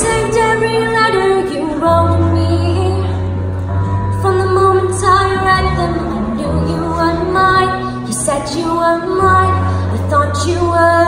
saved every letter you wrote me. From the moment I read them, I knew you were mine. You said you were mine, I thought you were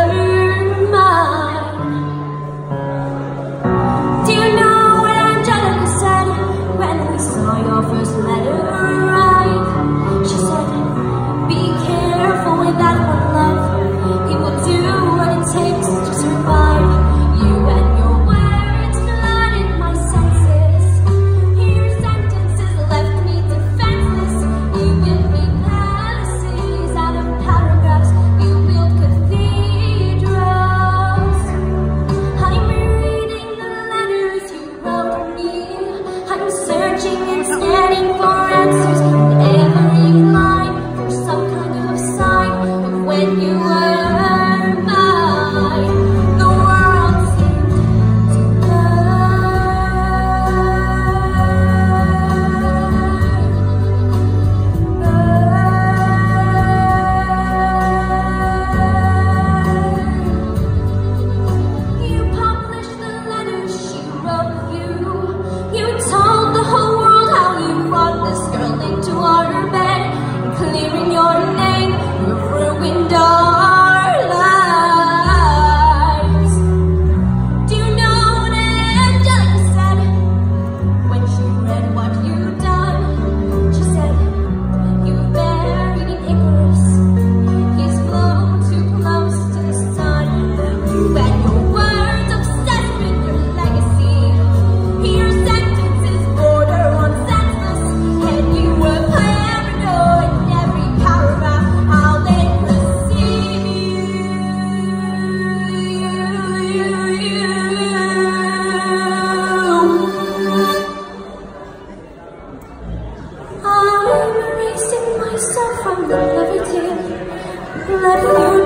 Let me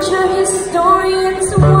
tell you, your.